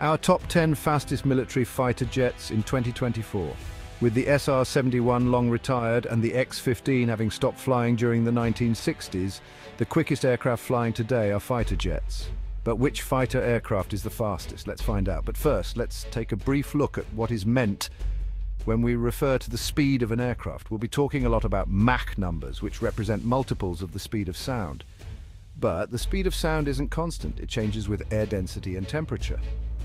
Our top 10 fastest military fighter jets in 2024. With the SR-71 long retired and the X-15 having stopped flying during the 1960s, the quickest aircraft flying today are fighter jets. But which fighter aircraft is the fastest? Let's find out. But first, let's take a brief look at what is meant when we refer to the speed of an aircraft. We'll be talking a lot about Mach numbers, which represent multiples of the speed of sound. But the speed of sound isn't constant. It changes with air density and temperature.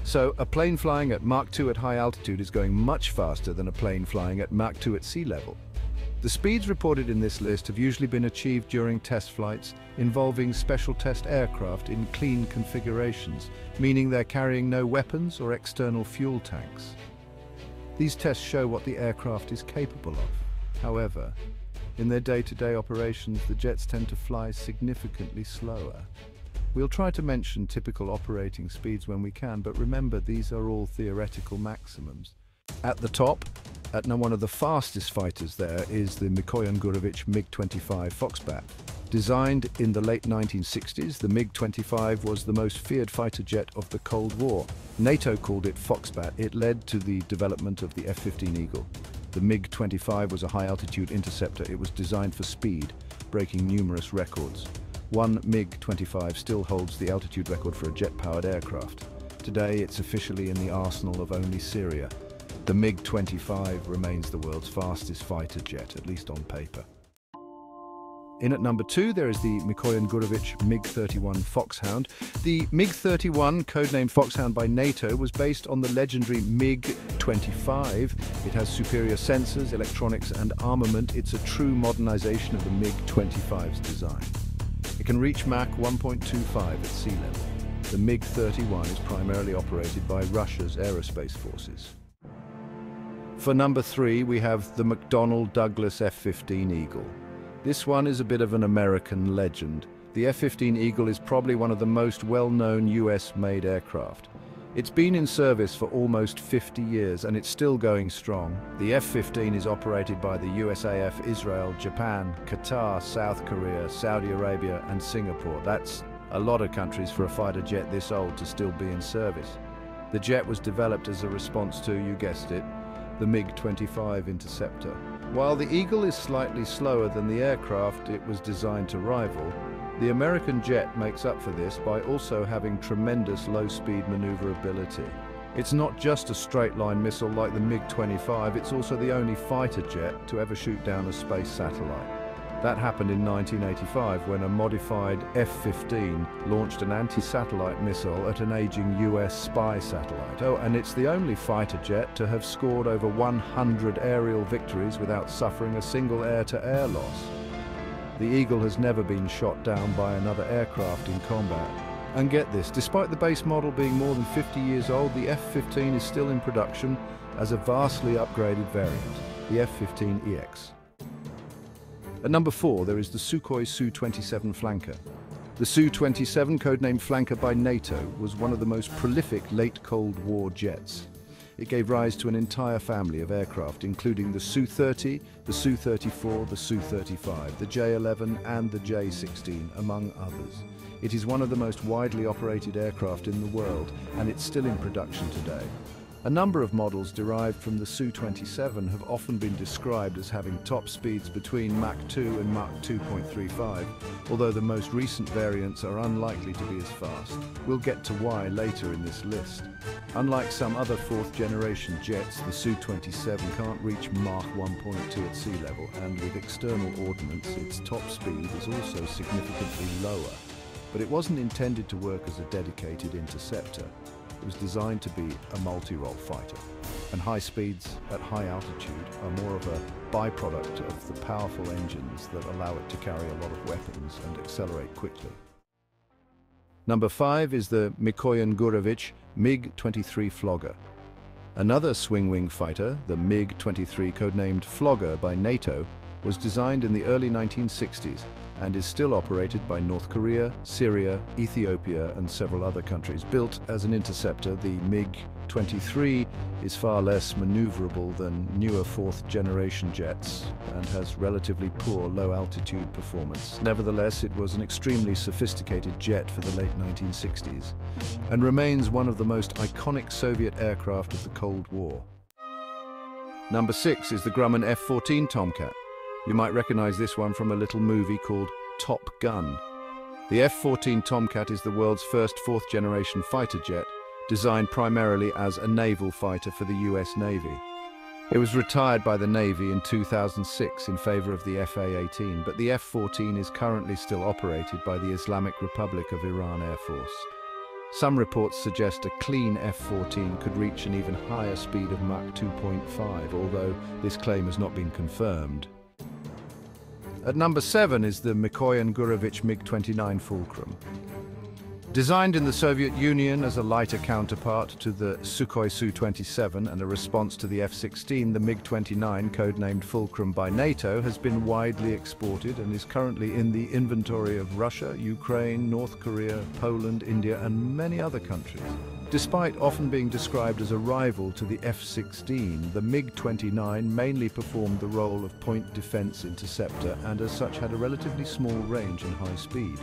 So a plane flying at Mach 2 at high altitude is going much faster than a plane flying at Mach 2 at sea level. The speeds reported in this list have usually been achieved during test flights involving special test aircraft in clean configurations, meaning they're carrying no weapons or external fuel tanks. These tests show what the aircraft is capable of. However, in their day-to-day -day operations, the jets tend to fly significantly slower. We'll try to mention typical operating speeds when we can, but remember these are all theoretical maximums. At the top, at one of the fastest fighters there is the Mikoyan Gurevich MiG-25 Foxbat. Designed in the late 1960s, the MiG-25 was the most feared fighter jet of the Cold War. NATO called it Foxbat. It led to the development of the F-15 Eagle. The MiG-25 was a high-altitude interceptor. It was designed for speed, breaking numerous records. One MiG-25 still holds the altitude record for a jet-powered aircraft. Today, it's officially in the arsenal of only Syria. The MiG-25 remains the world's fastest fighter jet, at least on paper. In at number two, there is the Mikoyan Gurevich MiG-31 Foxhound. The MiG-31, codenamed Foxhound by NATO, was based on the legendary MiG-25. It has superior sensors, electronics and armament. It's a true modernization of the MiG-25's design. Can reach Mach 1.25 at sea level. The MiG-31 is primarily operated by Russia's aerospace forces. For number three, we have the McDonnell Douglas F-15 Eagle. This one is a bit of an American legend. The F-15 Eagle is probably one of the most well-known US-made aircraft. It's been in service for almost 50 years and it's still going strong. The F-15 is operated by the USAF, Israel, Japan, Qatar, South Korea, Saudi Arabia and Singapore. That's a lot of countries for a fighter jet this old to still be in service. The jet was developed as a response to, you guessed it, the MiG-25 interceptor. While the Eagle is slightly slower than the aircraft it was designed to rival, the American jet makes up for this by also having tremendous low-speed maneuverability. It's not just a straight-line missile like the MiG-25, it's also the only fighter jet to ever shoot down a space satellite. That happened in 1985 when a modified F-15 launched an anti-satellite missile at an aging US spy satellite. Oh, and it's the only fighter jet to have scored over 100 aerial victories without suffering a single air-to-air -air loss. The Eagle has never been shot down by another aircraft in combat. And get this, despite the base model being more than 50 years old, the F-15 is still in production as a vastly upgraded variant, the F-15EX. At number four, there is the Sukhoi Su-27 Flanker. The Su-27, codenamed Flanker by NATO, was one of the most prolific late Cold War jets. It gave rise to an entire family of aircraft, including the Su-30, the Su-34, the Su-35, the J-11 and the J-16, among others. It is one of the most widely operated aircraft in the world, and it's still in production today. A number of models derived from the Su-27 have often been described as having top speeds between Mach 2 and Mach 2.35, although the most recent variants are unlikely to be as fast. We'll get to why later in this list. Unlike some other fourth-generation jets, the Su-27 can't reach Mach 1.2 at sea level, and with external ordnance, its top speed is also significantly lower. But it wasn't intended to work as a dedicated interceptor. It was designed to be a multi-role fighter, and high speeds at high altitude are more of a byproduct of the powerful engines that allow it to carry a lot of weapons and accelerate quickly. Number five is the Mikoyan Gurevich MiG-23 Flogger. Another swing-wing fighter, the MiG-23 codenamed Flogger by NATO, was designed in the early 1960s and is still operated by North Korea, Syria, Ethiopia and several other countries. Built as an interceptor, the MiG-23 is far less maneuverable than newer fourth-generation jets and has relatively poor low-altitude performance. Nevertheless, it was an extremely sophisticated jet for the late 1960s and remains one of the most iconic Soviet aircraft of the Cold War. Number six is the Grumman F-14 Tomcat. You might recognize this one from a little movie called Top Gun. The F-14 Tomcat is the world's first fourth-generation fighter jet, designed primarily as a naval fighter for the US Navy. It was retired by the Navy in 2006 in favor of the FA-18, but the F-14 is currently still operated by the Islamic Republic of Iran Air Force. Some reports suggest a clean F-14 could reach an even higher speed of Mach 2.5, although this claim has not been confirmed. At number 7 is the Mikoyan Gurevich MiG-29 Fulcrum. Designed in the Soviet Union as a lighter counterpart to the Sukhoi Su-27 and a response to the F-16, the MiG-29, codenamed Fulcrum by NATO, has been widely exported and is currently in the inventory of Russia, Ukraine, North Korea, Poland, India and many other countries. Despite often being described as a rival to the F-16, the MiG-29 mainly performed the role of point defense interceptor and as such had a relatively small range and high speed.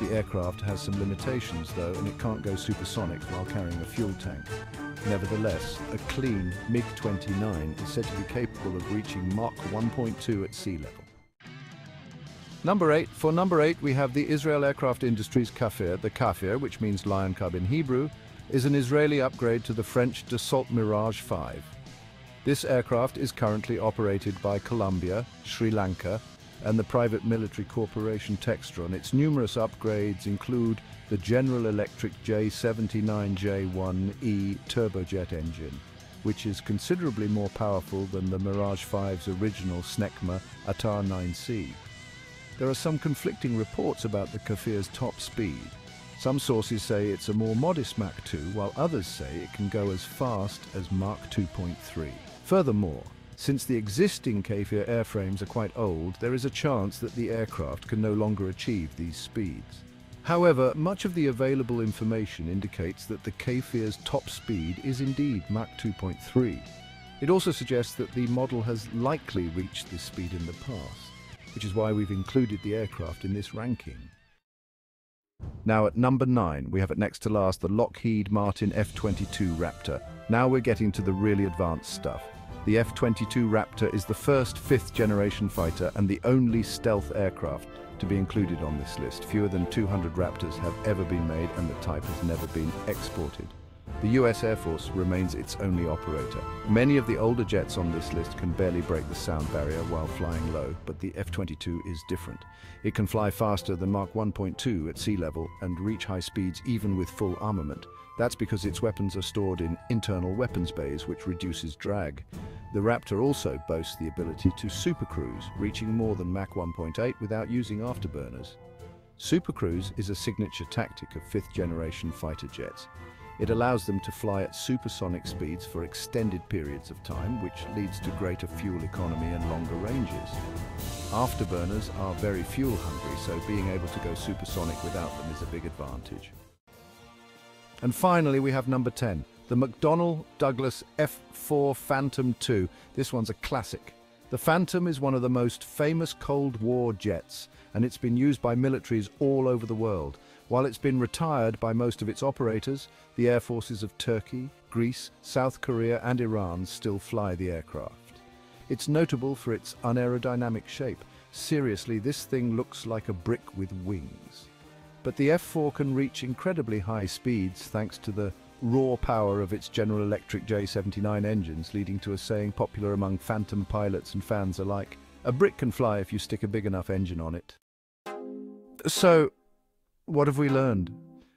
The aircraft has some limitations though and it can't go supersonic while carrying a fuel tank. Nevertheless, a clean MiG-29 is said to be capable of reaching Mach 1.2 at sea level. Number 8. For number 8 we have the Israel Aircraft Industries Kfir. The Kfir, which means lion cub in Hebrew, is an Israeli upgrade to the French Dassault Mirage 5. This aircraft is currently operated by Colombia, Sri Lanka and the private military corporation Textron. Its numerous upgrades include the General Electric J79J1E turbojet engine, which is considerably more powerful than the Mirage 5's original Snecma Atar 9C. There are some conflicting reports about the Kfir's top speed. Some sources say it's a more modest Mach 2, while others say it can go as fast as Mach 2.3. Furthermore, since the existing Kfir airframes are quite old, there is a chance that the aircraft can no longer achieve these speeds. However, much of the available information indicates that the Kfir's top speed is indeed Mach 2.3. It also suggests that the model has likely reached this speed in the past, which is why we've included the aircraft in this ranking. Now at number 9, we have at next to last the Lockheed Martin F-22 Raptor. Now we're getting to the really advanced stuff. The F-22 Raptor is the first fifth-generation fighter and the only stealth aircraft to be included on this list. Fewer than 200 Raptors have ever been made and the type has never been exported. The US Air Force remains its only operator. Many of the older jets on this list can barely break the sound barrier while flying low, but the F-22 is different. It can fly faster than Mach 1.2 at sea level and reach high speeds even with full armament. That's because its weapons are stored in internal weapons bays, which reduces drag. The Raptor also boasts the ability to supercruise, reaching more than Mach 1.8 without using afterburners. Supercruise is a signature tactic of fifth-generation fighter jets. It allows them to fly at supersonic speeds for extended periods of time, which leads to greater fuel economy and longer ranges. Afterburners are very fuel hungry, so being able to go supersonic without them is a big advantage. And finally, we have number 10, the McDonnell Douglas F-4 Phantom II. This one's a classic. The Phantom is one of the most famous Cold War jets, and it's been used by militaries all over the world. While it's been retired by most of its operators, the air forces of Turkey, Greece, South Korea and Iran still fly the aircraft. It's notable for its unaerodynamic shape. Seriously, this thing looks like a brick with wings. But the F4 can reach incredibly high speeds thanks to the raw power of its General Electric J79 engines, leading to a saying popular among phantom pilots and fans alike. A brick can fly if you stick a big enough engine on it. So, what have we um, learned?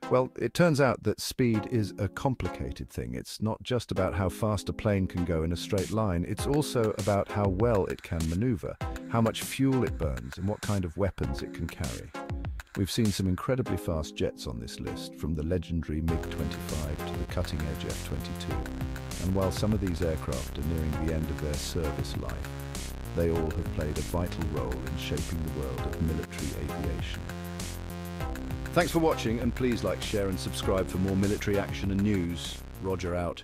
Well, it turns out that speed is a complicated thing. It's not just about how fast a plane can go in a straight line, it's also about how well it can maneuver, how much fuel it burns, and what kind of weapons it can carry. We've seen some incredibly fast jets on this list, from the legendary MiG-25 to the cutting-edge F-22. And while some of these aircraft are nearing the end of their service life, They all have played a vital role in shaping the world of military aviation. Thanks for watching and please like, share and subscribe for more military action and news. Roger out.